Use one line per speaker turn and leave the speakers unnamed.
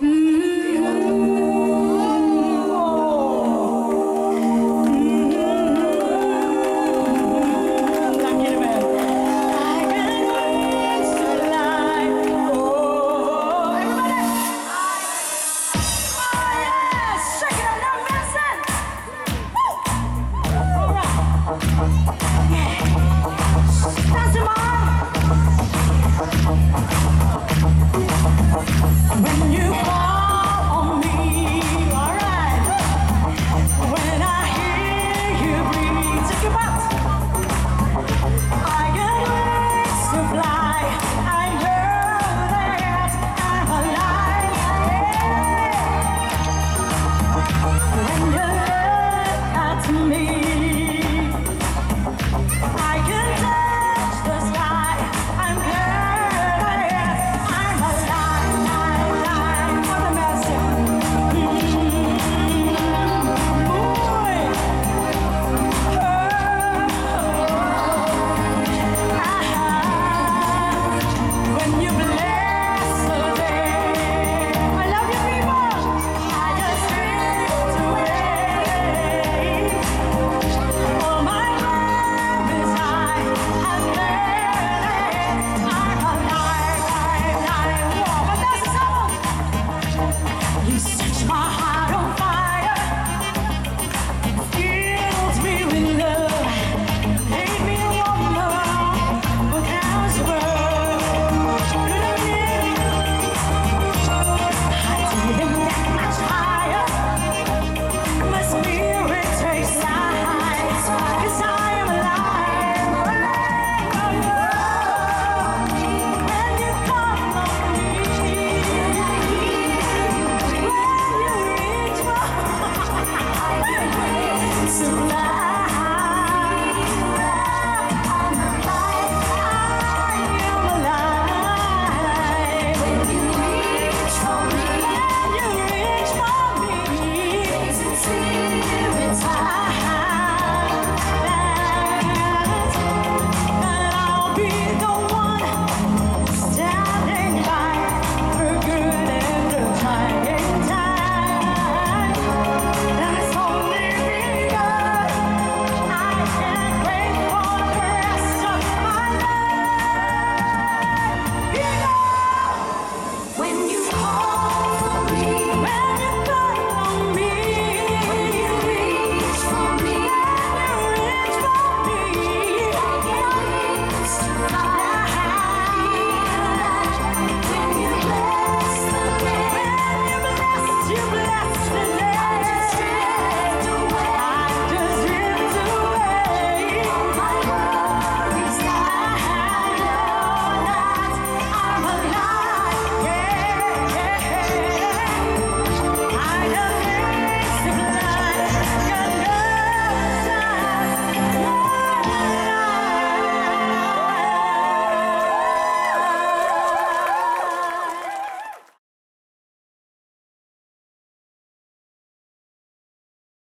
Mm-hmm.